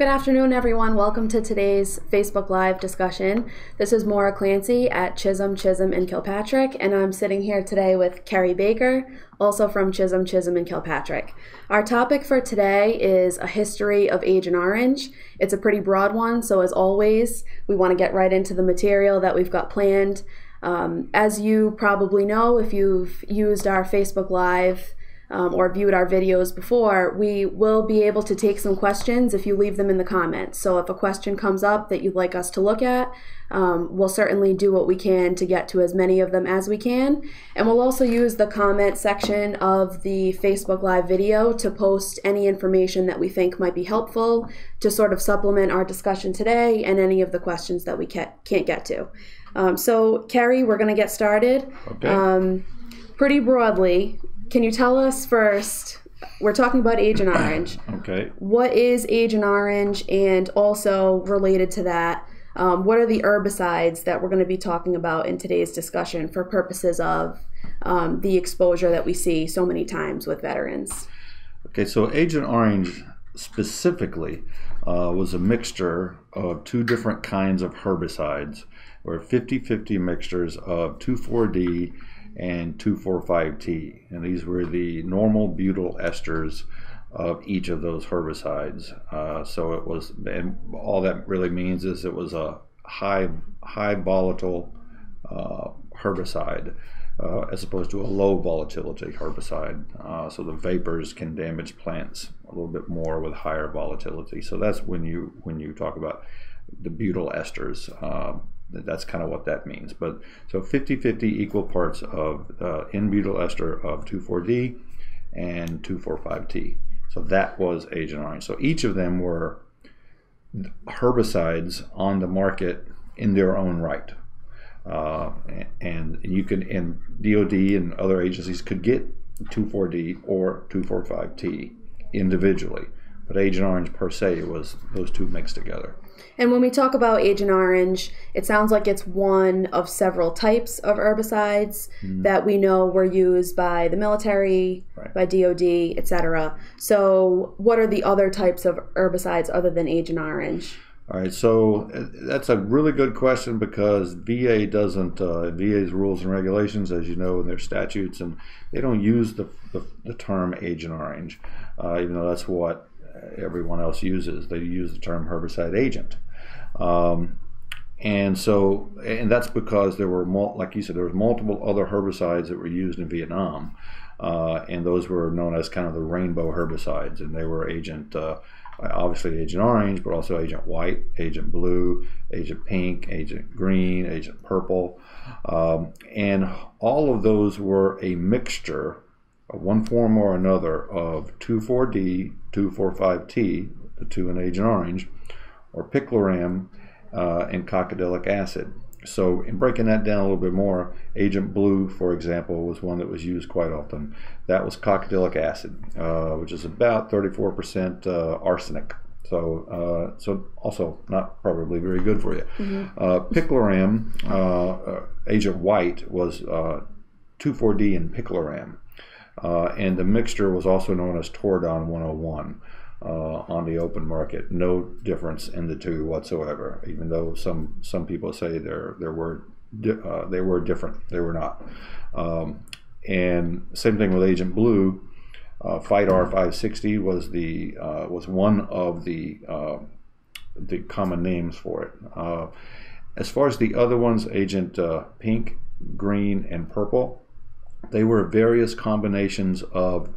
Good afternoon, everyone. Welcome to today's Facebook Live discussion. This is Maura Clancy at Chisholm, Chisholm, and Kilpatrick, and I'm sitting here today with Kerry Baker, also from Chisholm, Chisholm, and Kilpatrick. Our topic for today is a history of Agent Orange. It's a pretty broad one, so as always, we want to get right into the material that we've got planned. Um, as you probably know, if you've used our Facebook Live, um, or viewed our videos before, we will be able to take some questions if you leave them in the comments. So if a question comes up that you'd like us to look at, um, we'll certainly do what we can to get to as many of them as we can. And we'll also use the comment section of the Facebook Live video to post any information that we think might be helpful to sort of supplement our discussion today and any of the questions that we can't get to. Um, so, Kerry, we're going to get started. Okay. Um, pretty broadly, can you tell us first? We're talking about Agent Orange. Okay. What is Agent Orange, and also related to that, um, what are the herbicides that we're going to be talking about in today's discussion for purposes of um, the exposure that we see so many times with veterans? Okay, so Agent Orange specifically uh, was a mixture of two different kinds of herbicides, or 50 50 mixtures of 2,4-D and 2,4,5-T. And these were the normal butyl esters of each of those herbicides. Uh, so it was, and all that really means is it was a high, high volatile uh, herbicide. Uh, as opposed to a low volatility herbicide. Uh, so the vapors can damage plants a little bit more with higher volatility. So that's when you when you talk about the butyl esters. Uh, that's kind of what that means. But so 50-50 equal parts of uh, N-butyl ester of 2,4-D and 2,4,5-T. So that was Agent Orange. So each of them were herbicides on the market in their own right. Uh, and you can, and DOD and other agencies could get 2,4-D or 2,4,5-T individually. But Agent Orange per se was those two mixed together. And when we talk about Agent Orange, it sounds like it's one of several types of herbicides mm. that we know were used by the military, right. by DoD, etc. So, what are the other types of herbicides other than Agent Orange? All right, so uh, that's a really good question because VA doesn't, uh, VA's rules and regulations, as you know, in their statutes, and they don't use the, the, the term Agent Orange, uh, even though that's what everyone else uses. They use the term herbicide agent. Um, and so, and that's because there were, like you said, there was multiple other herbicides that were used in Vietnam, uh, and those were known as kind of the rainbow herbicides, and they were Agent, uh, obviously Agent Orange, but also Agent White, Agent Blue, Agent Pink, Agent Green, Agent Purple, um, and all of those were a mixture one form or another of 2,4-D, 2,4,5-T, the two in Agent Orange, or picloram uh, and cacodylic acid. So in breaking that down a little bit more, Agent Blue, for example, was one that was used quite often. That was cacodylic acid, uh, which is about 34% uh, arsenic. So, uh, so also not probably very good for you. Mm-hmm. Uh, picloram, uh, Agent White, was 2,4-D and picloram. Uh, and the mixture was also known as Tordon 101 uh, on the open market. No difference in the two whatsoever, even though some some people say there there were uh, they were different. They were not. Um, and same thing with Agent Blue. Uh, Phytar 560 was the uh, was one of the uh, the common names for it. Uh, as far as the other ones, Agent Pink, Green, and Purple, they were various combinations of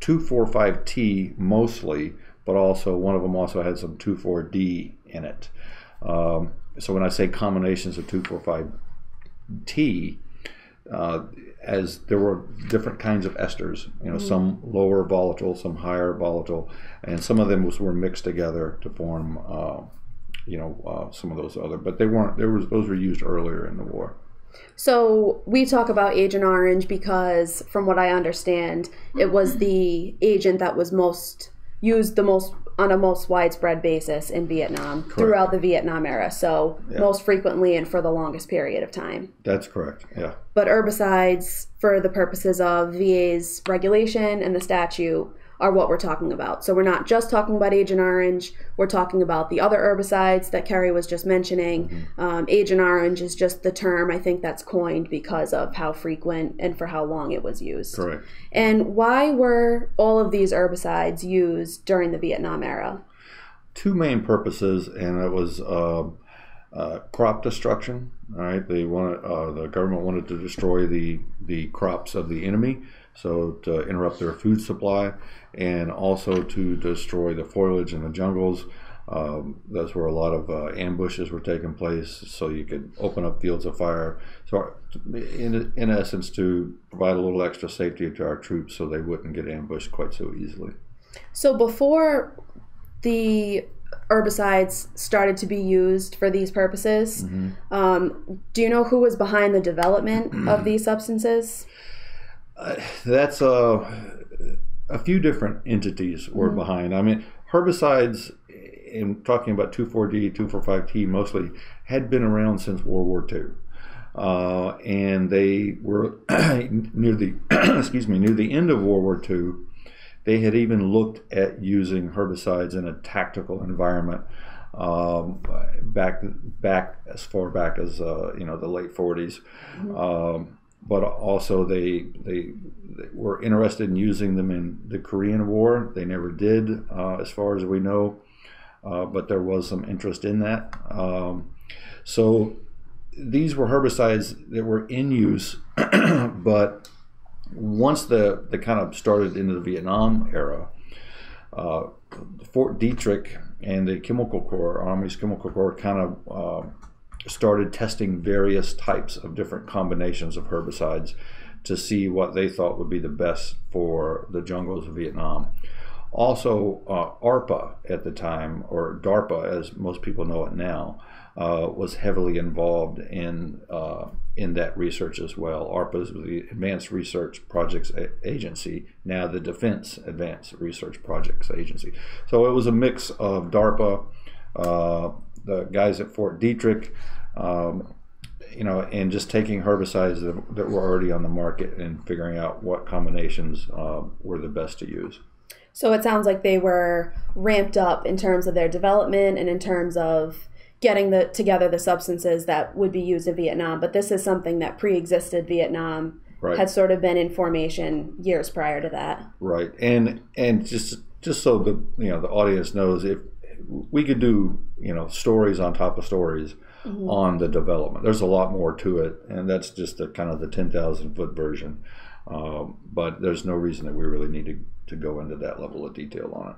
2,4,5-T mostly, but also one of them also had some 2,4-D in it. Um, so when I say combinations of 2,4,5-T, uh, as there were different kinds of esters, you know, mm. some lower volatile, some higher volatile, and some of them was, were mixed together to form, uh, you know, uh, some of those other. But they weren't. There was those were used earlier in the war. So we talk about Agent Orange because, from what I understand, it was the agent that was most used the most on a most widespread basis in Vietnam correct. throughout the Vietnam era. So yeah. most frequently and for the longest period of time. That's correct. Yeah. But herbicides, for the purposes of VA's regulation and the statute, are what we're talking about. So we're not just talking about Agent Orange. We're talking about the other herbicides that Kerry was just mentioning. Mm-hmm. Um, Agent Orange is just the term I think that's coined because of how frequent and for how long it was used. Correct. And why were all of these herbicides used during the Vietnam era? Two main purposes, and it was. Uh, uh, crop destruction. All right, they wanted uh, the government wanted to destroy the the crops of the enemy, so to interrupt their food supply, and also to destroy the foliage in the jungles. Um, that's where a lot of uh, ambushes were taking place, so you could open up fields of fire. So, in, in essence, to provide a little extra safety to our troops so they wouldn't get ambushed quite so easily. So, before the herbicides started to be used for these purposes, mm-hmm. um, do you know who was behind the development of these substances? Uh, that's a, a few different entities were mm-hmm. behind. I mean, herbicides, in talking about 2,4-D, 2,4,5-T mostly, had been around since World War II. Uh, and they were near the excuse me near the end of World War II. They had even looked at using herbicides in a tactical environment um, back back as far back as uh, you know the late 40s. Mm-hmm. Um, but also they, they, they were interested in using them in the Korean War. They never did, uh, as far as we know, uh, but there was some interest in that. Um, so these were herbicides that were in use, but once the, the kind of started into the Vietnam era, uh, Fort Detrick and the Chemical Corps, Army's Chemical Corps, kind of uh, started testing various types of different combinations of herbicides to see what they thought would be the best for the jungles of Vietnam. Also, uh, ARPA at the time, or DARPA as most people know it now, uh, was heavily involved in uh, in that research as well. ARPA is the Advanced Research Projects Agency, now the Defense Advanced Research Projects Agency. So it was a mix of DARPA, uh, the guys at Fort Detrick, um, you know, and just taking herbicides that, that, were already on the market and figuring out what combinations uh, were the best to use. So it sounds like they were ramped up in terms of their development and in terms of getting the together the substances that would be used in Vietnam. But this is something that pre-existed Vietnam. Right. Had sort of been in formation years prior to that. Right, and and just just so the you know the audience knows, if we could do you know stories on top of stories mm-hmm. on the development. There's a lot more to it, and that's just the kind of the 10,000 foot version. Um, but there's no reason that we really need to, to go into that level of detail on it.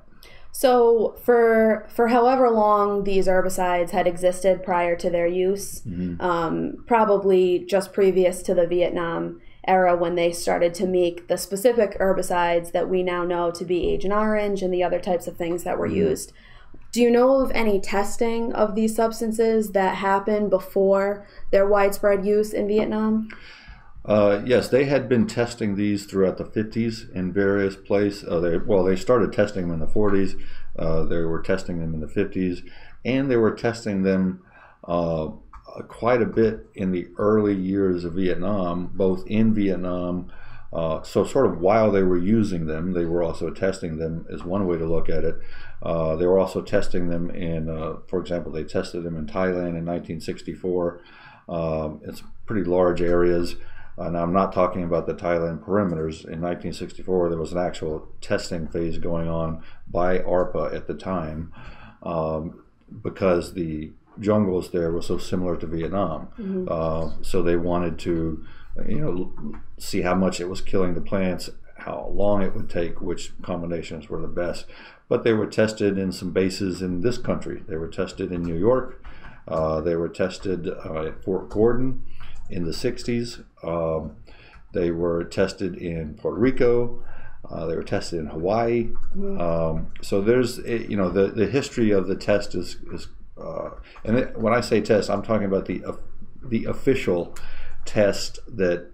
So for for however long these herbicides had existed prior to their use, mm-hmm. um, probably just previous to the Vietnam era when they started to make the specific herbicides that we now know to be Agent Orange and the other types of things that were mm-hmm. used. Do you know of any testing of these substances that happened before their widespread use in Vietnam? Uh, yes, they had been testing these throughout the 50s in various places. Uh, they, well, they started testing them in the 40s. Uh, they were testing them in the 50s, and they were testing them uh, quite a bit in the early years of Vietnam, both in Vietnam. Uh, so, sort of while they were using them, they were also testing them, is one way to look at it. Uh, they were also testing them in, uh, for example, they tested them in Thailand in 1964. Um, it's pretty large areas. And I'm not talking about the Thailand perimeters. In 1964, there was an actual testing phase going on by ARPA at the time um, because the jungles there were so similar to Vietnam. Mm-hmm. Uh, so they wanted to, you know, see how much it was killing the plants, how long it would take, which combinations were the best but they were tested in some bases in this country. They were tested in New York. Uh, they were tested uh, at Fort Gordon in the 60s. Um, they were tested in Puerto Rico. Uh, they were tested in Hawaii. Um, so there's, eh, you know, the, the history of the test is, is uh, and it, when I say test, I'm talking about the, the official test that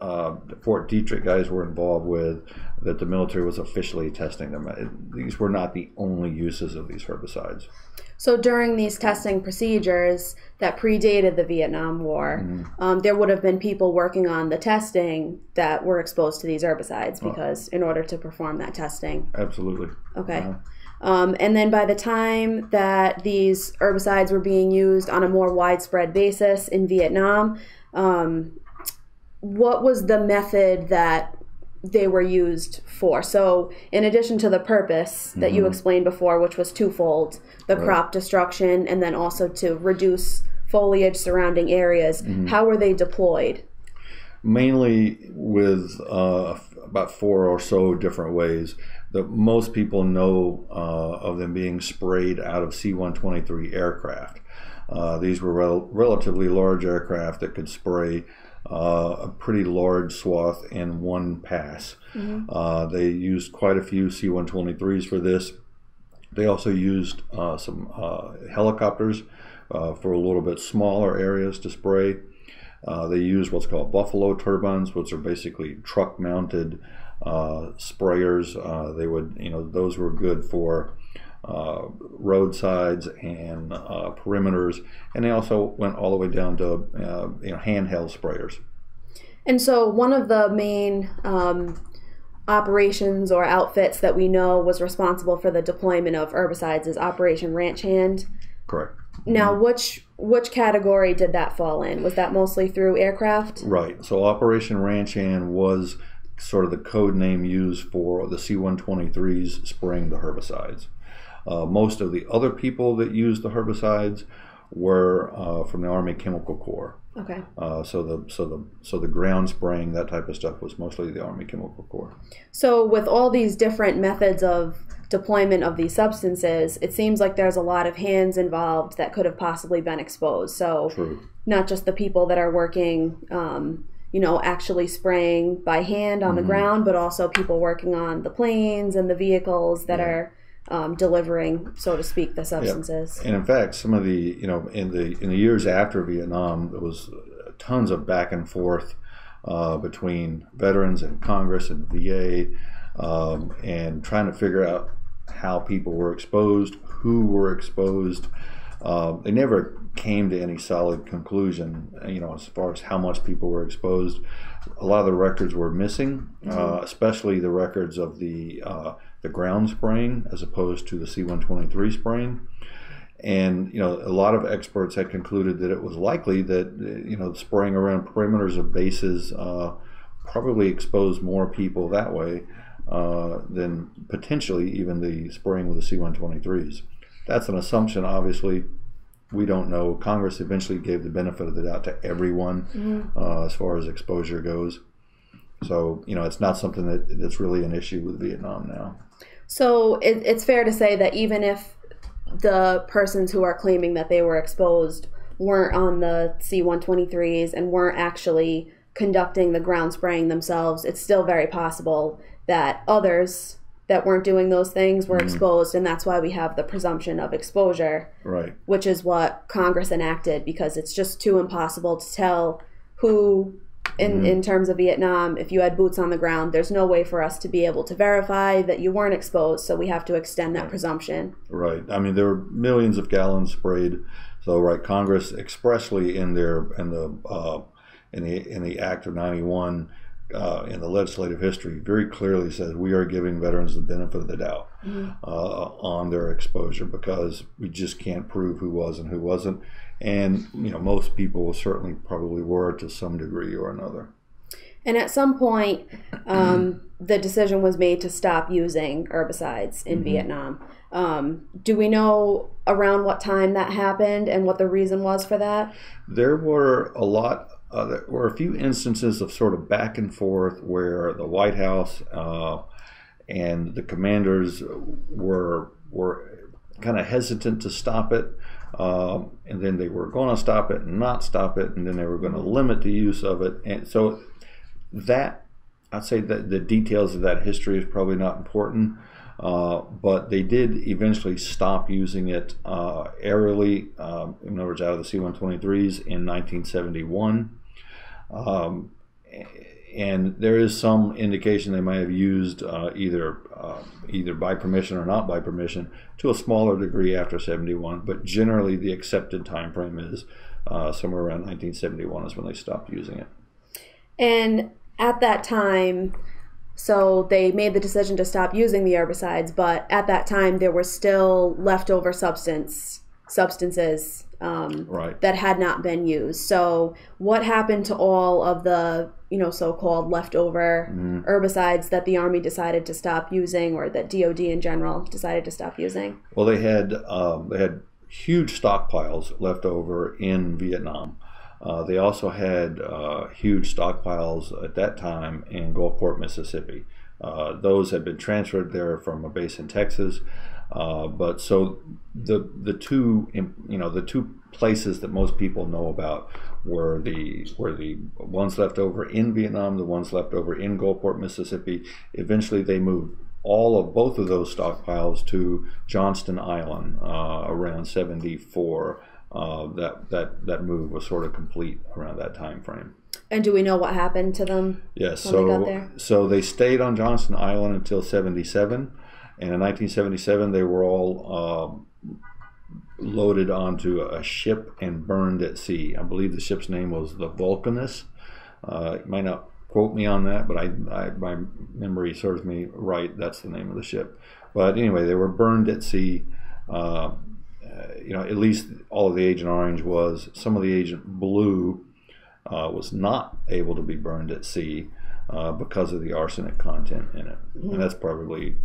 uh, Fort Detrick guys were involved with that the military was officially testing them. These were not the only uses of these herbicides. So during these testing procedures that predated the Vietnam War, mm-hmm. um, there would have been people working on the testing that were exposed to these herbicides because oh. in order to perform that testing. Absolutely. Okay. Uh-huh. Um, and then by the time that these herbicides were being used on a more widespread basis in Vietnam, um, what was the method that they were used for? So, in addition to the purpose that mm-hmm. you explained before, which was twofold the right. crop destruction and then also to reduce foliage surrounding areas, mm-hmm. how were they deployed? Mainly with uh, about four or so different ways that most people know uh, of them being sprayed out of C 123 aircraft. Uh, these were rel- relatively large aircraft that could spray uh, a pretty large swath in one pass. Mm-hmm. Uh, they used quite a few C 123s for this. They also used uh, some uh, helicopters for a little bit smaller areas to spray. they used what's called buffalo turbines, which are basically truck mounted uh, sprayers. Uh, they would, you know, those were good for uh, roadsides and uh, perimeters, and they also went all the way down to uh, you know handheld sprayers. And so, one of the main um, operations or outfits that we know was responsible for the deployment of herbicides is Operation Ranch Hand. Correct. Now, which which category did that fall in? Was that mostly through aircraft? Right. So Operation Ranch Hand was sort of the code name used for the C-123s spraying the herbicides. Uh, most of the other people that used the herbicides were uh, from the Army Chemical Corps. Okay. Uh, so the so the so the ground spraying that type of stuff was mostly the Army Chemical Corps. So with all these different methods of deployment of these substances, it seems like there's a lot of hands involved that could have possibly been exposed. So True. not just the people that are working. Um, you know, actually spraying by hand on mm-hmm. the ground, but also people working on the planes and the vehicles that yeah. are um, delivering, so to speak, the substances. Yeah. And in fact, some of the, you know, in the in the years after Vietnam, there was tons of back and forth uh, between veterans and Congress and VA, um, and trying to figure out how people were exposed, who were exposed. Uh, they never came to any solid conclusion, you know, as far as how much people were exposed. A lot of the records were missing, mm-hmm. uh, especially the records of the uh, the ground spraying as opposed to the C-123 spraying. And you know, a lot of experts had concluded that it was likely that you know spraying around perimeters of bases uh, probably exposed more people that way uh, than potentially even the spraying with the C-123s. That's an assumption, obviously we don't know. Congress eventually gave the benefit of the doubt to everyone mm-hmm. uh, as far as exposure goes. So you know, it's not something that that's really an issue with Vietnam now. So it, it's fair to say that even if the persons who are claiming that they were exposed weren't on the C-123s and weren't actually conducting the ground spraying themselves, it's still very possible that others that weren't doing those things were mm. exposed and that's why we have the presumption of exposure right which is what congress enacted because it's just too impossible to tell who in, mm. in terms of vietnam if you had boots on the ground there's no way for us to be able to verify that you weren't exposed so we have to extend that presumption right i mean there were millions of gallons sprayed so right congress expressly in their in the uh, in the in the act of 91 uh, in the legislative history very clearly says we are giving veterans the benefit of the doubt mm-hmm. uh, on their exposure because we just can't prove who was and who wasn't. And you know, most people certainly probably were to some degree or another. And at some point, um, the decision was made to stop using herbicides in mm-hmm. Vietnam. Um, do we know around what time that happened and what the reason was for that? There were a lot uh, there were a few instances of sort of back and forth where the White House uh, and the commanders were were kind of hesitant to stop it, um, and then they were going to stop it and not stop it, and then they were going to limit the use of it, and so that I'd say that the details of that history is probably not important. Uh, but they did eventually stop using it uh, aerially, um, in other words, out of the C 123s in 1971. Um, and there is some indication they might have used uh, either uh, either by permission or not by permission to a smaller degree after 71 but generally the accepted time frame is uh, somewhere around 1971 is when they stopped using it. And at that time so they made the decision to stop using the herbicides but at that time there were still leftover substance substances um, right. that had not been used. So, what happened to all of the you know so-called leftover mm. herbicides that the army decided to stop using, or that DoD in general decided to stop using? Well, they had um, they had huge stockpiles left over in Vietnam. Uh, they also had uh, huge stockpiles at that time in Gulfport, Mississippi. Uh, those had been transferred there from a base in Texas. Uh, but so the the two you know the two places that most people know about were the were the ones left over in Vietnam, the ones left over in Gulfport, Mississippi. Eventually, they moved all of both of those stockpiles to Johnston Island uh, around '74. Uh, that that that move was sort of complete around that time frame. And do we know what happened to them? Yes, so they so they stayed on Johnston Island until '77. And in 1977, they were all uh, loaded onto a ship and burned at sea. I believe the ship's name was the Vulcanus. Uh, you might not quote me on that, but I, I, my memory serves me right. That's the name of the ship. But anyway, they were burned at sea. Uh, you know, at least all of the Agent Orange was. Some of the Agent Blue uh, was not able to be burned at sea uh, because of the arsenic content in it, and that's probably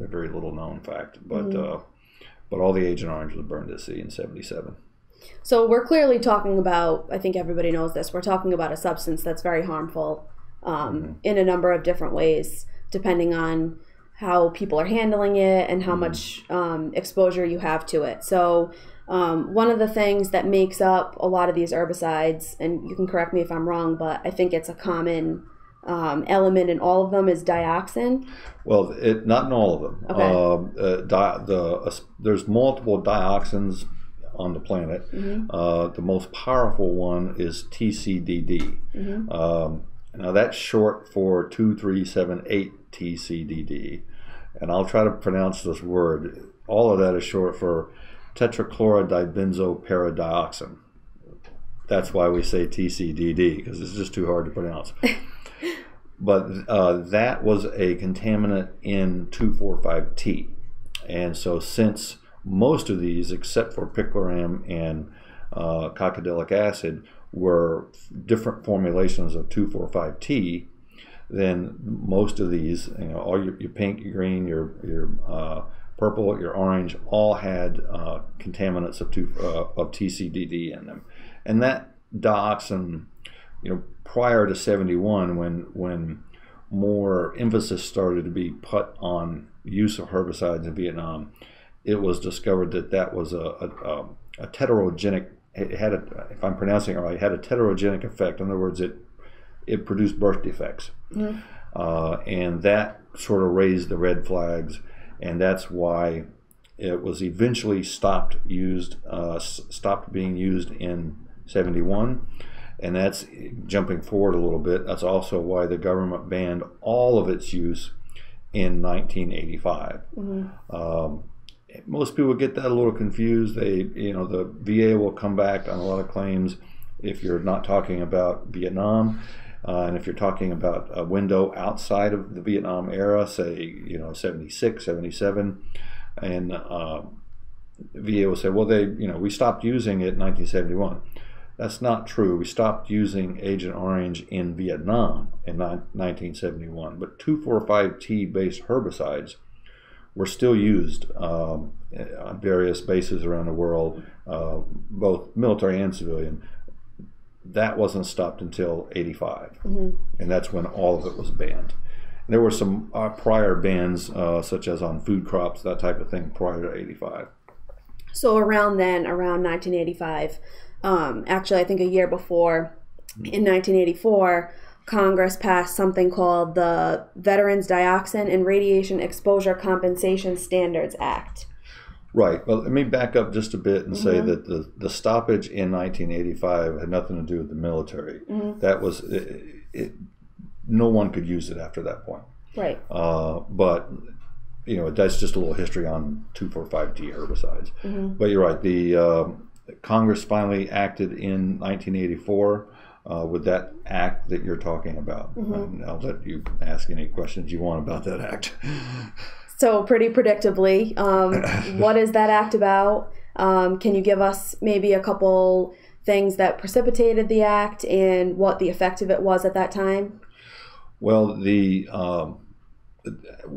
a very little known fact. But mm-hmm. uh, but all the Agent Orange was burned at sea in '77. So we're clearly talking about. I think everybody knows this. We're talking about a substance that's very harmful um, mm-hmm. in a number of different ways, depending on how people are handling it and how mm-hmm. much um, exposure you have to it. So. Um, one of the things that makes up a lot of these herbicides, and you can correct me if I'm wrong, but I think it's a common um, element in all of them is dioxin? Well, it, not in all of them. Okay. Uh, uh, di- the, uh, there's multiple dioxins on the planet. Mm-hmm. Uh, the most powerful one is TCDD. Mm-hmm. Um, now that's short for 2378 TCDD. And I'll try to pronounce this word. All of that is short for tetrachlorodibenzoparadioxin. That's why we say TCDD because it's just too hard to pronounce. but uh, that was a contaminant in 2,4,5-T. And so since most of these, except for picloram and uh, acid, were different formulations of 2,4,5-T, then most of these, you know, all your, your pink, your green, your, your uh, purple, your orange, all had uh, contaminants of, two, uh, of TCDD in them. And that dioxin, you know, prior to 71 when when more emphasis started to be put on use of herbicides in Vietnam, it was discovered that that was a, a, a it had a, if I'm pronouncing it right, it had a heterogenic effect. In other words, it, it produced birth defects. Mm-hmm. Uh, and that sort of raised the red flags. And that's why it was eventually stopped used, uh, stopped being used in 71 and that's jumping forward a little bit. That's also why the government banned all of its use in 1985. Mm-hmm. Um, most people get that a little confused. They, you know, the VA will come back on a lot of claims if you're not talking about Vietnam. Uh, and if you're talking about a window outside of the Vietnam era, say, you know, 76, 77, and uh, VA will say, well, they, you know, we stopped using it in 1971. That's not true. We stopped using Agent Orange in Vietnam in 1971, but 2,4,5-T based herbicides were still used um, on various bases around the world, uh, both military and civilian. That wasn't stopped until 85, mm-hmm. and that's when all of it was banned. And there were some uh, prior bans, uh, such as on food crops, that type of thing, prior to 85. So around then, around 1985, um, actually, I think a year before, in 1984, Congress passed something called the Veterans Dioxin and Radiation Exposure Compensation Standards Act. Right. Well, let me back up just a bit and mm-hmm. say that the, the stoppage in 1985 had nothing to do with the military. Mm-hmm. That was it, it, no one could use it after that point. Right. Uh, but you know that's just a little history on 2,4,5-D herbicides. Mm-hmm. But you're right. The uh, Congress finally acted in 1984 uh, with that act that you're talking about. Mm-hmm. And I'll let you ask any questions you want about that act. So, pretty predictably, um, what is that act about? Um, can you give us maybe a couple things that precipitated the act and what the effect of it was at that time? Well, the um,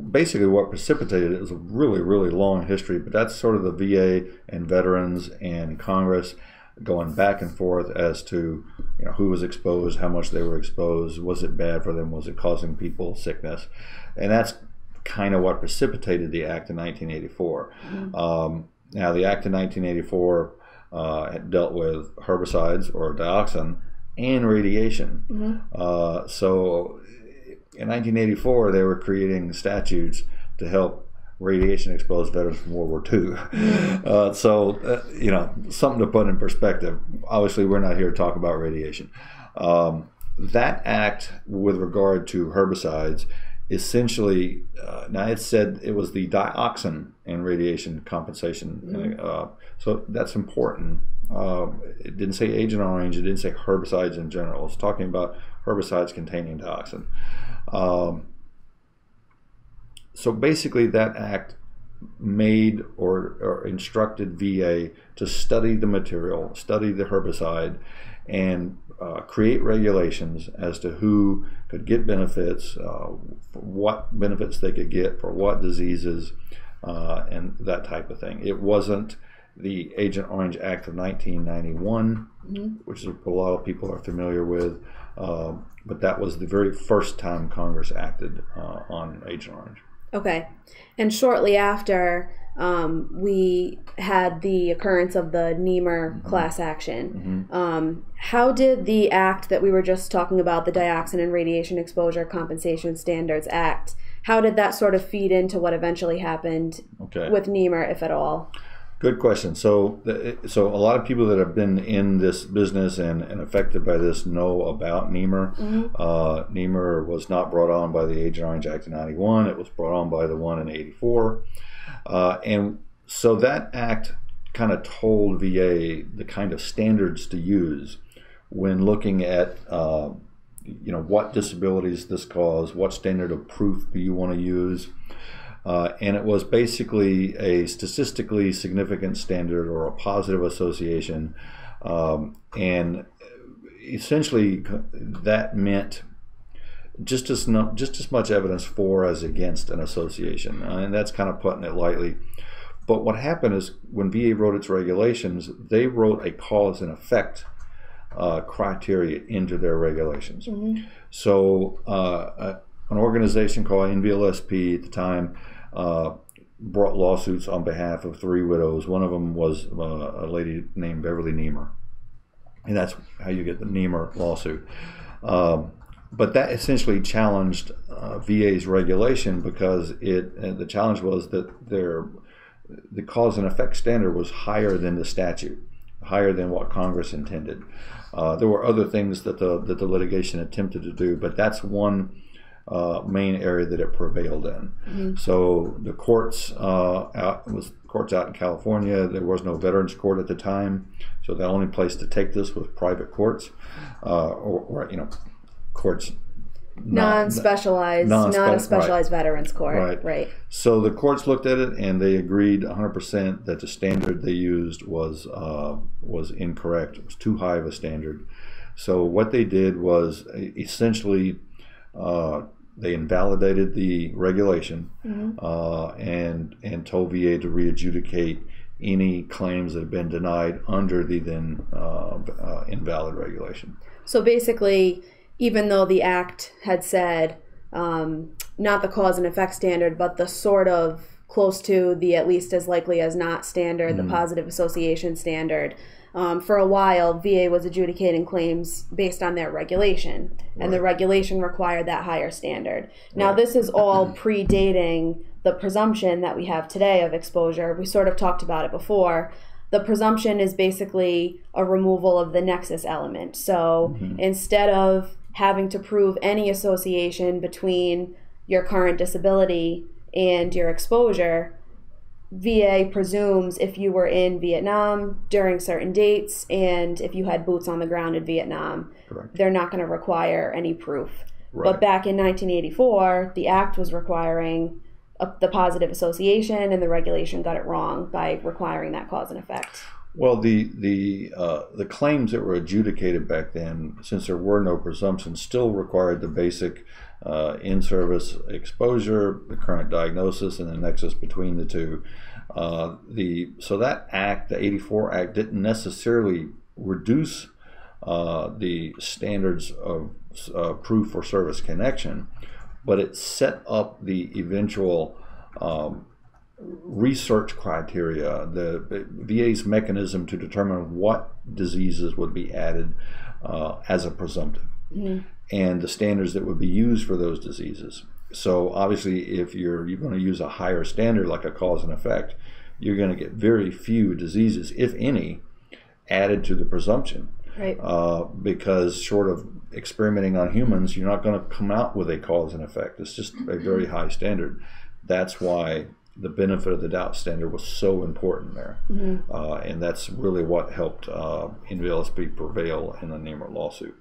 basically what precipitated it was a really, really long history, but that's sort of the VA and veterans and Congress going back and forth as to you know who was exposed, how much they were exposed, was it bad for them, was it causing people sickness, and that's kind of what precipitated the act in 1984. Mm-hmm. Um, now, the act in 1984 uh, dealt with herbicides or dioxin and radiation. Mm-hmm. Uh, so, in 1984, they were creating statutes to help radiation exposed veterans from World War II. Uh, so, uh, you know, something to put in perspective. Obviously, we're not here to talk about radiation. Um, that act, with regard to herbicides, essentially, uh, now it said it was the dioxin and radiation compensation. Mm-hmm. Uh, so that's important. Uh, it didn't say Agent Orange, it didn't say herbicides in general. It's talking about herbicides containing dioxin. Um, so basically, that act made or, or, instructed VA to study the material, study the herbicide, and uh, create regulations as to who could get benefits, uh, what benefits they could get for what diseases, uh, and that type of thing. It wasn't the Agent Orange Act of 1991, mm-hmm. which is a lot of people are familiar with, um, but that was the very first time Congress acted uh, on Agent Orange. Okay. And shortly after, um, we had the occurrence of the Nehmer mm-hmm. class action. Mm-hmm. Um, how did the act that we were just talking about, the Dioxin and Radiation Exposure Compensation Standards Act, how did that sort of feed into what eventually happened okay. with Nehmer, if at all? Good question. So, so a lot of people that have been in this business and, and affected by this know about Nehmer. Mm-hmm. Uh, Nehmer was not brought on by the Agent Orange Act of 91. It was brought on by the one in 84. Uh, and so that act kind of told VA the kind of standards to use when looking at uh, you know what disabilities this cause, what standard of proof do you want to use. Uh, and it was basically a statistically significant standard or a positive association. Um, and essentially, that meant just as no, just as much evidence for as against an association, uh, and that's kind of putting it lightly. But what happened is when VA wrote its regulations, they wrote a cause and effect uh, criteria into their regulations. Mm-hmm. So uh, an organization called NVLSP at the time uh, brought lawsuits on behalf of three widows. One of them was uh, a lady named Beverly Nehmer, and that's how you get the Nehmer lawsuit. Um, but that essentially challenged uh, VA's regulation because it the challenge was that their the cause and effect standard was higher than the statute, higher than what Congress intended. Uh, there were other things that the that the litigation attempted to do, but that's one uh, main area that it prevailed in. Mm-hmm. So the courts uh, out was courts out in California. There was no veterans court at the time, so the only place to take this was private courts, uh, or, or, you know, courts. Non-specialized, non not a specialized right. veterans court, right. right? So the courts looked at it and they agreed 100% that the standard they used was uh, was incorrect. It was too high of a standard. So what they did was essentially uh, they invalidated the regulation mm-hmm. uh, and and told VA to re-adjudicate any claims that have been denied under the then uh, uh, invalid regulation. So basically, even though the act had said um, not the cause and effect standard, but the sort of close to the at least as likely as not standard, mm-hmm. the positive association standard um, for a while, VA was adjudicating claims based on their regulation, right. and the regulation required that higher standard. Now, right. this is all predating the presumption that we have today of exposure. We sort of talked about it before. The presumption is basically a removal of the nexus element. So mm-hmm. instead of having to prove any association between your current disability and your exposure, VA presumes if you were in Vietnam during certain dates and if you had boots on the ground in Vietnam, Correct. they're not going to require any proof. Right. But back in 1984, the act was requiring a, the positive association, and the regulation got it wrong by requiring that cause and effect. Well, the the uh, the claims that were adjudicated back then, since there were no presumptions, still required the basic uh, in-service exposure, the current diagnosis, and the nexus between the two. Uh, the so that act, the '84 Act, didn't necessarily reduce uh, the standards of uh, proof for service connection, but it set up the eventual. Um, research criteria, the VA's mechanism to determine what diseases would be added uh, as a presumptive, Mm-hmm. and the standards that would be used for those diseases. So obviously, if you're you're going to use a higher standard like a cause and effect, you're going to get very few diseases, if any, added to the presumption. Right. Uh, because short of experimenting on humans, you're not going to come out with a cause and effect. It's just a very high standard. That's why the benefit of the doubt standard was so important there, uh, and that's really what helped uh, NVLSP prevail in the Nehmer lawsuit.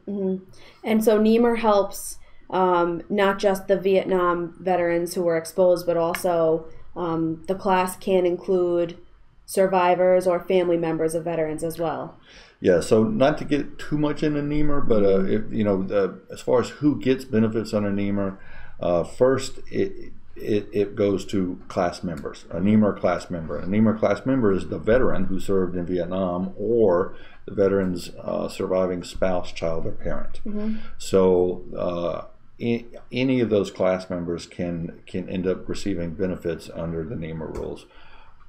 And so Nehmer helps um, not just the Vietnam veterans who were exposed, but also um, the class can include survivors or family members of veterans as well. Yeah, so not to get too much into Nehmer, but uh, if, you know, the, as far as who gets benefits under Nehmer, uh, first it, it it goes to class members, a Nehmer class member. A Nehmer class member is the veteran who served in Vietnam or the veteran's uh, surviving spouse, child, or parent. So. Uh, i- any of those class members can can end up receiving benefits under the Nehmer rules,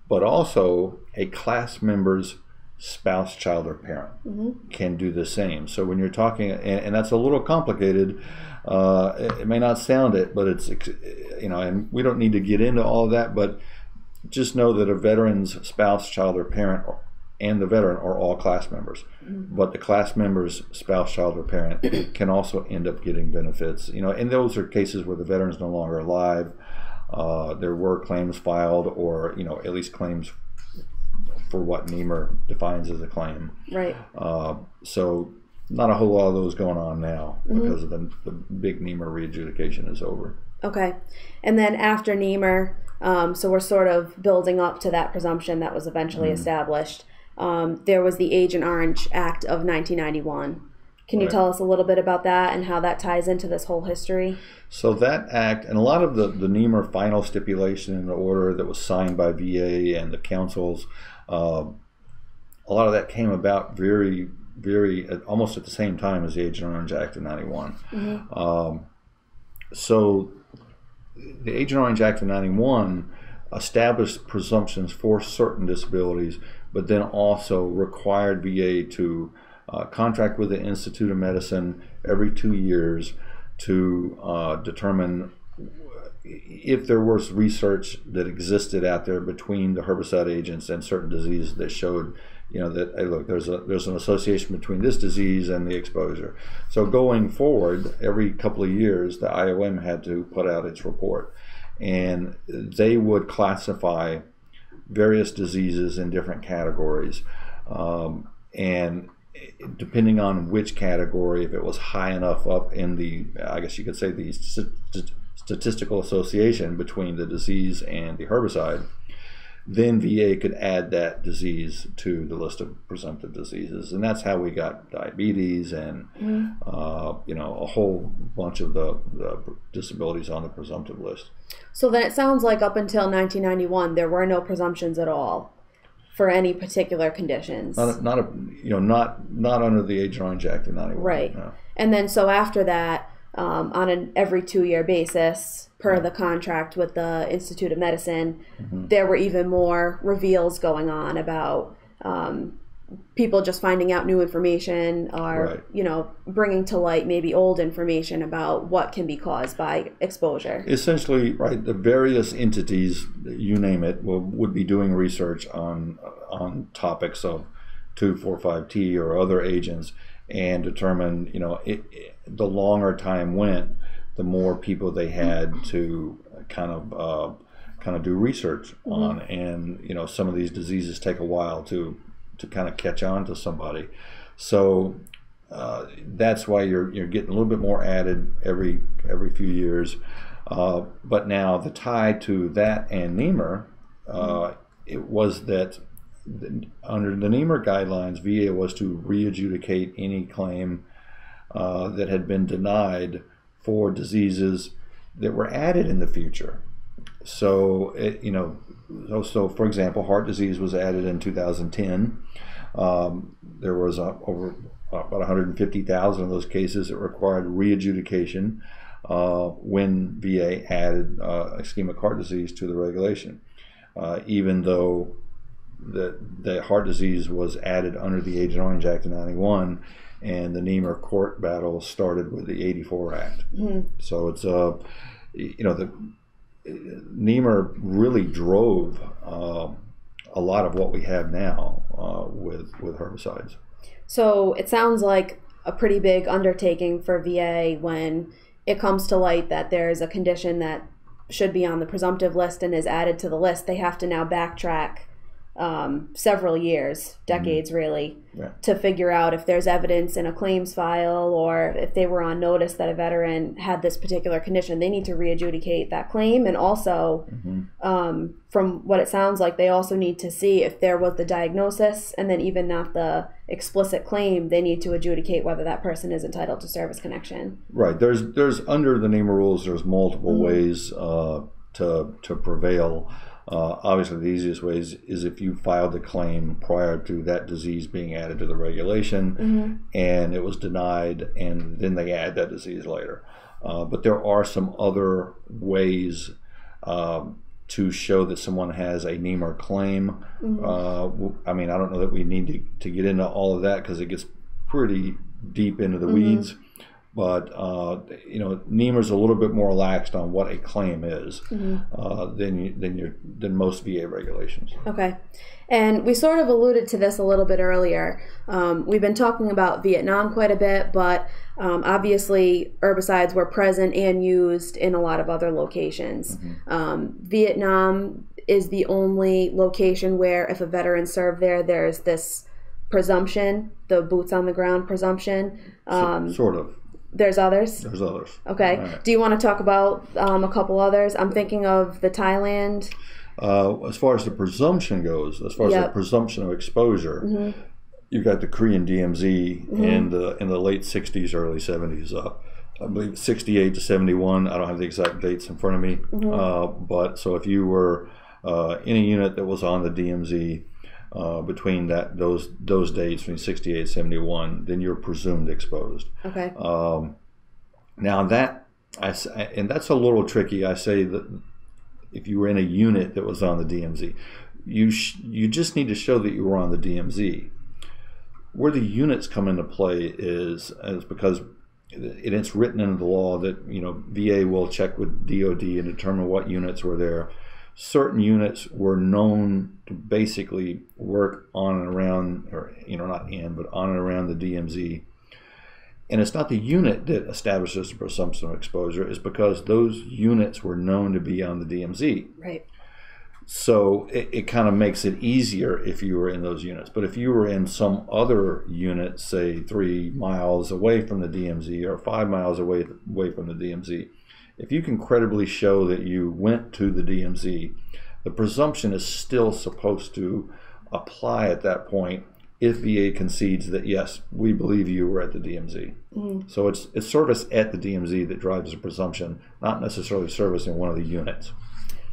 but also a class member's spouse, child, or parent can do the same. So when you're talking, and, and that's a little complicated. Uh, it, it may not sound it, but it's you know, and we don't need to get into all of that. But just know that a veteran's spouse, child, or parent, and the veteran are all class members. But the class member's spouse, child, or parent can also end up getting benefits. You know, and those are cases where the veteran is no longer alive. Uh, there were claims filed, or you know, at least claims for what Nehmer defines as a claim. Right. Uh, so not a whole lot of those going on now because of the, the big Nehmer readjudication is over. Okay. And then after Nehmer, um, so we're sort of building up to that presumption that was eventually established. Um, there was the Agent Orange Act of 1991. Can you Right. tell us a little bit about that and how that ties into this whole history? So that act and a lot of the, the Nehmer final stipulation in the order that was signed by VA and the councils, uh, a lot of that came about very, very at, almost at the same time as the Agent Orange Act of '91. Um, so the Agent Orange Act of '91 established presumptions for certain disabilities, but then also required VA to uh, contract with the Institute of Medicine every two years to uh, determine if there was research that existed out there between the herbicide agents and certain diseases that showed, you know, that hey, look, there's a there's an association between this disease and the exposure. So going forward, every couple of years, the IOM had to put out its report, and they would classify various diseases in different categories, um, and depending on which category, if it was high enough up in the, I guess you could say the st- statistical association between the disease and the herbicide, then VA could add that disease to the list of presumptive diseases, and that's how we got diabetes and uh, you know a whole bunch of the, the disabilities on the presumptive list. So then it sounds like up until 1991, there were no presumptions at all for any particular conditions. Not a, not a you know not not under the Agent Orange Act of '91. Right. no. And then so after that, um, on an every two year basis, per the contract with the Institute of Medicine, there were even more reveals going on about um, people just finding out new information or, Right. you know, bringing to light maybe old information about what can be caused by exposure. essentially right the various entities you name it will, would be doing research on on topics of 245t or other agents and determine, you know, it, it, the longer time went, the more people they had to kind of uh, kind of do research mm-hmm. on, and you know, some of these diseases take a while to to kind of catch on to somebody. So uh, that's why you're you're getting a little bit more added every every few years. Uh, but now the tie to that and Nehmer, uh, it was that under the Nehmer guidelines, VA was to re-adjudicate any claim uh, that had been denied for diseases that were added in the future. So, it, you know, so, so, for example, heart disease was added in 2010. Um, there was a, over about 150,000 of those cases that required re-adjudication uh, when VA added uh, ischemic heart disease to the regulation, uh, even though the, the heart disease was added under the Agent Orange Act of 91 and the Nehmer court battle started with the 84 Act. Mm-hmm. So it's, uh, you know, the Nehmer really drove uh, a lot of what we have now uh, with, with herbicides. So it sounds like a pretty big undertaking for VA when it comes to light that there's a condition that should be on the presumptive list and is added to the list, they have to now backtrack um, several years, decades mm-hmm. really, yeah. to figure out if there's evidence in a claims file or if they were on notice that a veteran had this particular condition. They need to re-adjudicate that claim, and also, mm-hmm. um, from what it sounds like, they also need to see if there was the diagnosis, and then even not the explicit claim, they need to adjudicate whether that person is entitled to service connection. Right. There's there's under the Nehmer rules. There's multiple mm-hmm. ways uh, to to prevail. Uh, obviously, the easiest way is, is, if you filed the claim prior to that disease being added to the regulation mm-hmm. and it was denied, and then they add that disease later. Uh, but there are some other ways um, to show that someone has a Nehmer claim. Mm-hmm. Uh, I mean, I don't know that we need to, to get into all of that because it gets pretty deep into the mm-hmm. weeds but uh, you know Nehmer's a little bit more relaxed on what a claim is mm-hmm. uh, than you, than your than most VA regulations. Okay, and we sort of alluded to this a little bit earlier. Um, we've been talking about Vietnam quite a bit, but um, obviously herbicides were present and used in a lot of other locations. Mm-hmm. Um, Vietnam is the only location where if a veteran served there, there's this presumption, the boots on the ground presumption. So, um, sort of there's others. There's others. Okay. Right. Do you want to talk about um, a couple others? I'm thinking of the Thailand. Uh, as far as the presumption goes, as far yep. as the presumption of exposure, mm-hmm. you've got the Korean DMZ mm-hmm. in the in the late '60s, early '70s. Uh, I believe 68 to 71. I don't have the exact dates in front of me, mm-hmm. uh, but so if you were uh, in a unit that was on the DMZ uh, between that those those dates between 68 and 71 then you're presumed exposed. Okay. Um, now that I, and that's a little tricky. I say that if you were in a unit that was on the dmz you sh- you just need to show that you were on the dmz where the units come into play is is because it's written into the law that you know VA will check with DoD and determine what units were there certain units were known to basically work on and around, or you know, not in, but on and around the DMZ. And it's not the unit that establishes the presumption of exposure, it's because those units were known to be on the DMZ. Right. So it, it kind of makes it easier if you were in those units. But if you were in some other unit, say three miles away from the DMZ or five miles away, away from the DMZ, if you can credibly show that you went to the DMZ, the presumption is still supposed to apply at that point if VA concedes that yes, we believe you were at the DMZ. Mm-hmm. So it's it's service at the DMZ that drives the presumption, not necessarily service in one of the units.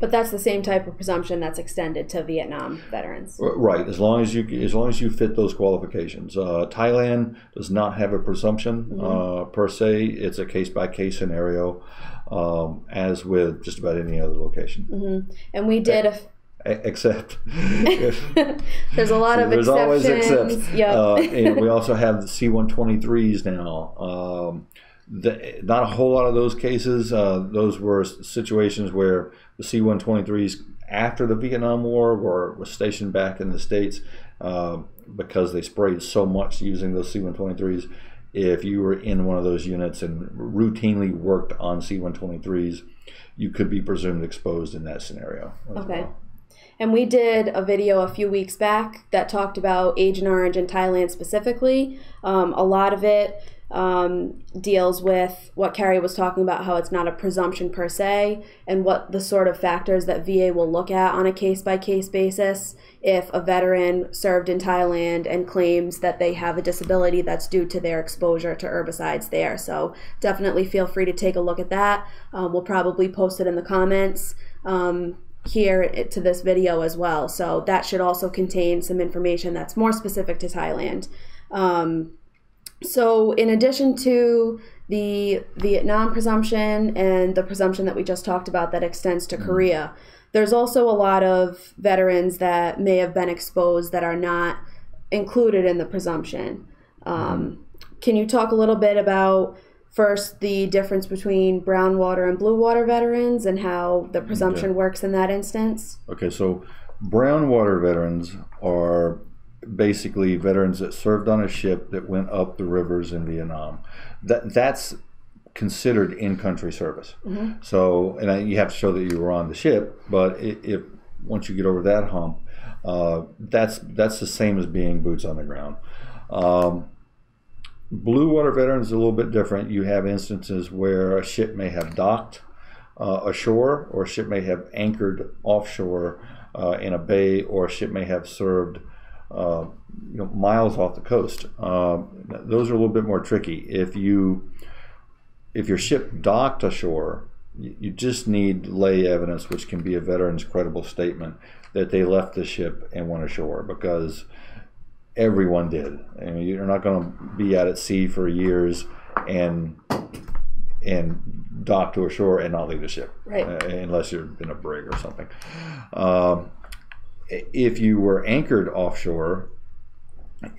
But that's the same type of presumption that's extended to Vietnam veterans. Right, as long as you as long as you fit those qualifications. Uh, Thailand does not have a presumption mm-hmm. uh, per se. It's a case by case scenario um, as with just about any other location. Mm-hmm. And we did a except there's a lot of there's always exceptions. Yep. Uh, and we also have the C123s now. Um, the, not a whole lot of those cases. Uh, those were situations where the C-123s after the Vietnam War were, were stationed back in the states uh, because they sprayed so much using those C-123s if you were in one of those units and routinely worked on C-123s, you could be presumed exposed in that scenario. Okay. Well. And we did a video a few weeks back that talked about Agent Orange in Thailand specifically. Um, a lot of it um, deals with what Kerry was talking about, how it's not a presumption per se, and what the sort of factors that VA will look at on a case by case basis if a veteran served in Thailand and claims that they have a disability that's due to their exposure to herbicides there. So definitely feel free to take a look at that. Um, we'll probably post it in the comments. Um, here to this video as well. So that should also contain some information that's more specific to Thailand. Um, so, in addition to the Vietnam presumption and the presumption that we just talked about that extends to mm-hmm. Korea, there's also a lot of veterans that may have been exposed that are not included in the presumption. Um, can you talk a little bit about first the difference between brown water and blue water veterans and how the presumption works in that instance? Okay, so brown water veterans are basically veterans that served on a ship that went up the rivers in Vietnam. That that's considered in-country service. Mm-hmm. So, and I, you have to show that you were on the ship. But if once you get over that hump, uh, that's that's the same as being boots on the ground. Um, blue water veterans is a little bit different. You have instances where a ship may have docked uh, ashore, or a ship may have anchored offshore uh, in a bay, or a ship may have served uh, you know, miles off the coast. Uh, those are a little bit more tricky. If you if your ship docked ashore, you, you just need lay evidence, which can be a veteran's credible statement that they left the ship and went ashore because everyone did. I mean, you're not going to be out at sea for years and and dock to a shore and not leave the ship, right? Uh, unless you're in a brig or something. Um, if you were anchored offshore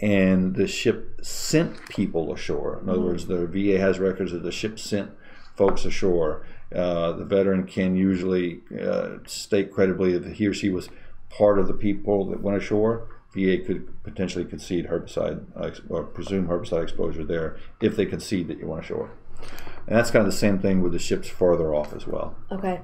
and the ship sent people ashore, in other words, the VA has records that the ship sent folks ashore, uh, the veteran can usually uh, state credibly that he or she was part of the people that went ashore. VA could potentially concede herbicide uh, or presume herbicide exposure there if they concede that you went ashore. And that's kind of the same thing with the ships farther off as well. Okay.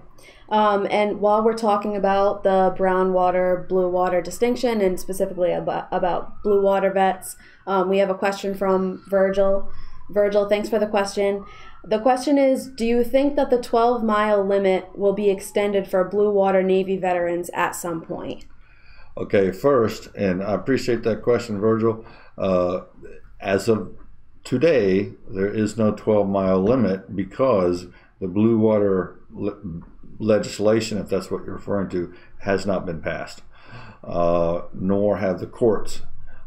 Um, and while we're talking about the brown water, blue water distinction, and specifically about, about blue water vets, um, we have a question from Virgil. Virgil, thanks for the question. The question is Do you think that the 12 mile limit will be extended for blue water Navy veterans at some point? Okay, first, and I appreciate that question, Virgil. Uh, as of today, there is no 12 mile limit because the blue water legislation, if that's what you're referring to, has not been passed, uh, nor have the courts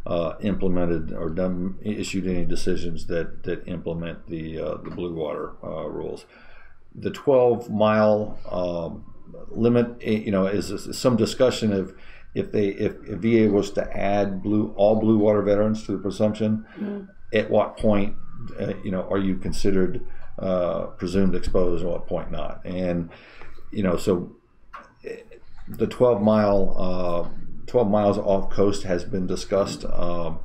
uh, implemented or done issued any decisions that that implement the uh, the blue water uh, rules. The 12 mile um, limit, eh, you know, is, is, some discussion of if they if, if, VA was to add blue all blue water veterans to the presumption, mm-hmm. at what point, uh, you know, are you considered uh, presumed exposed, at what point not? And you know, so the 12 mile, uh, 12 miles off coast has been discussed um,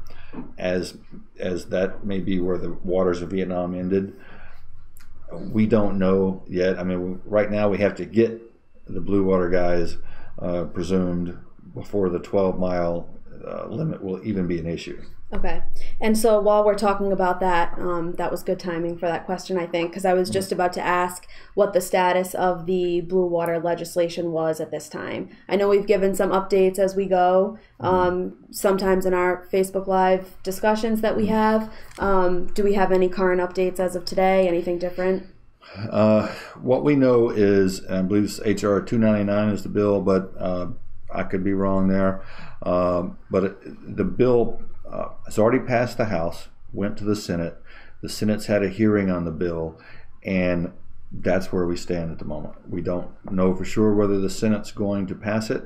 as as that may be where the waters of Vietnam ended. We don't know yet. I mean, right now we have to get the blue water guys uh, presumed before the 12 mile uh, limit will even be an issue. Okay. And so while we're talking about that, um, that was good timing for that question, I think, because I was just about to ask what the status of the blue water legislation was at this time. I know we've given some updates as we go, um, sometimes in our Facebook Live discussions that we have. Um, do we have any current updates as of today? Anything different? Uh, what we know is, I believe it's HR 299 is the bill, but uh, I could be wrong there. Uh, but it, the bill uh, it's already passed the House, went to the Senate. The Senate's had a hearing on the bill, and that's where we stand at the moment. We don't know for sure whether the Senate's going to pass it.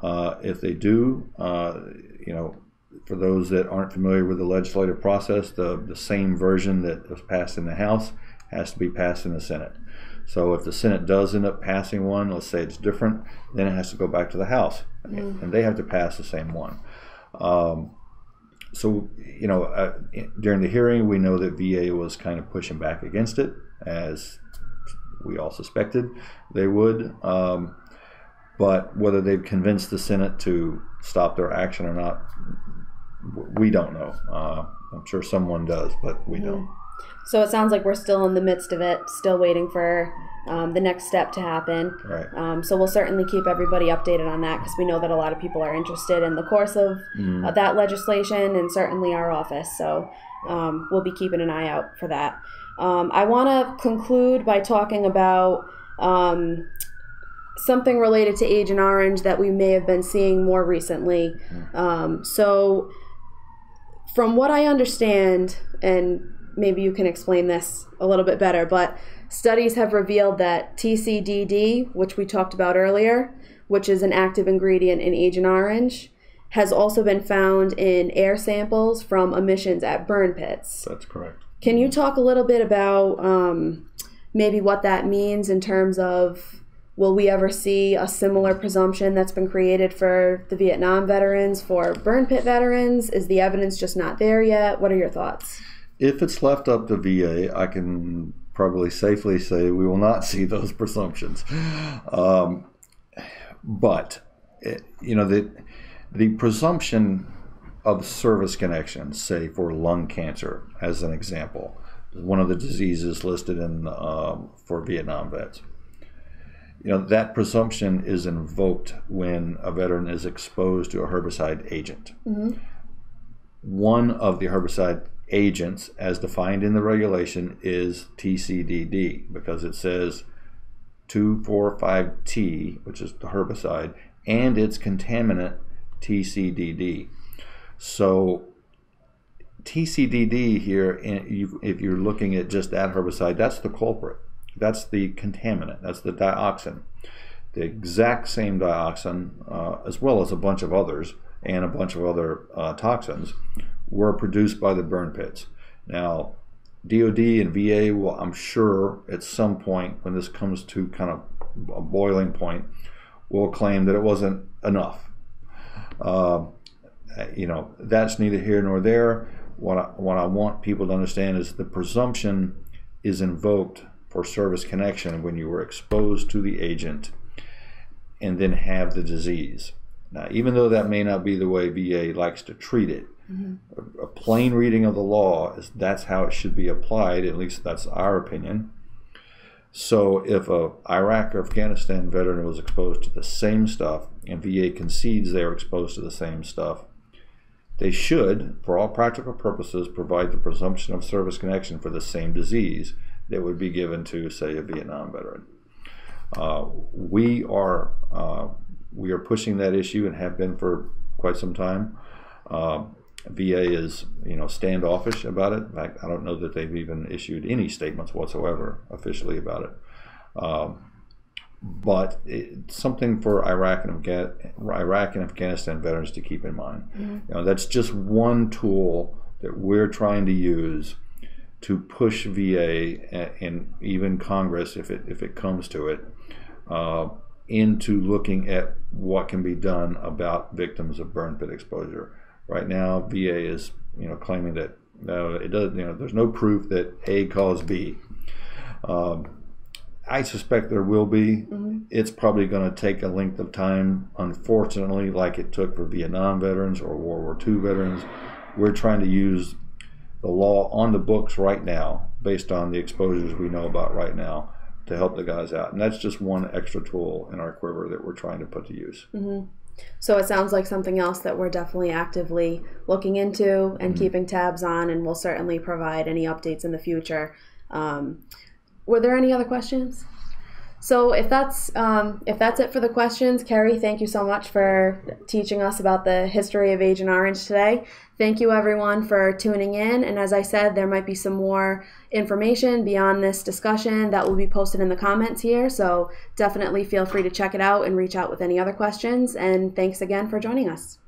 Uh, if they do, uh, you know, for those that aren't familiar with the legislative process, the, the same version that was passed in the House has to be passed in the Senate. So if the Senate does end up passing one, let's say it's different, then it has to go back to the House, mm. and they have to pass the same one. Um, so you know, uh, during the hearing, we know that VA was kind of pushing back against it, as we all suspected they would. Um, but whether they've convinced the Senate to stop their action or not, we don't know. Uh, I'm sure someone does, but we mm-hmm. don't. So it sounds like we're still in the midst of it, still waiting for um, the next step to happen. Right. Um, so we'll certainly keep everybody updated on that because we know that a lot of people are interested in the course of mm. uh, that legislation and certainly our office. So um, we'll be keeping an eye out for that. Um, I want to conclude by talking about um, something related to Agent Orange that we may have been seeing more recently. Mm. Um, so, from what I understand, and maybe you can explain this a little bit better, but studies have revealed that TCDD, which we talked about earlier, which is an active ingredient in Agent Orange, has also been found in air samples from emissions at burn pits. That's correct. Can you talk a little bit about um, maybe what that means in terms of will we ever see a similar presumption that's been created for the Vietnam veterans, for burn pit veterans? Is the evidence just not there yet? What are your thoughts? If it's left up to VA, I can probably safely say we will not see those presumptions. Um, but it, you know the the presumption of service connection, say for lung cancer, as an example, one of the diseases listed in um, for Vietnam vets. You know that presumption is invoked when a veteran is exposed to a herbicide agent. Mm-hmm. One of the herbicide agents, as defined in the regulation, is TCDD because it says 2,4,5-T, which is the herbicide, and its contaminant TCDD. So TCDD here, if you're looking at just that herbicide, that's the culprit. That's the contaminant. That's the dioxin. The exact same dioxin, uh, as well as a bunch of others, and a bunch of other uh, toxins, were produced by the burn pits. Now, DoD and VA will, I'm sure, at some point when this comes to kind of a boiling point, will claim that it wasn't enough. Uh, you know, that's neither here nor there. What I, what I want people to understand is the presumption is invoked for service connection when you were exposed to the agent and then have the disease. Now, even though that may not be the way VA likes to treat it, mm-hmm. a, plain reading of the law is that's how it should be applied. At least that's our opinion. So, if a Iraq or Afghanistan veteran was exposed to the same stuff, and VA concedes they are exposed to the same stuff, they should, for all practical purposes, provide the presumption of service connection for the same disease that would be given to, say, a Vietnam veteran. Uh, we are uh, we are pushing that issue and have been for quite some time. Uh, VA is you know standoffish about it. In fact, I don't know that they've even issued any statements whatsoever officially about it. Um, but it's something for Iraq and Iraq and Afghanistan veterans to keep in mind. Mm-hmm. You know, that's just one tool that we're trying to use to push VA and even Congress, if it if it comes to it, uh, into looking at what can be done about victims of burn pit exposure. Right now, VA is you know claiming that no, it does. You know, there's no proof that A caused B. Um, I suspect there will be. Mm-hmm. It's probably going to take a length of time, unfortunately, like it took for Vietnam veterans or World War II veterans. We're trying to use the law on the books right now, based on the exposures we know about right now, to help the guys out. And that's just one extra tool in our quiver that we're trying to put to use. Mm-hmm. So it sounds like something else that we're definitely actively looking into and mm-hmm. keeping tabs on, and we'll certainly provide any updates in the future. Um, were there any other questions? So if that's um, if that's it for the questions, Kerry, thank you so much for teaching us about the history of Agent Orange today. Thank you everyone for tuning in. And as I said, there might be some more information beyond this discussion that will be posted in the comments here. So definitely feel free to check it out and reach out with any other questions. And thanks again for joining us.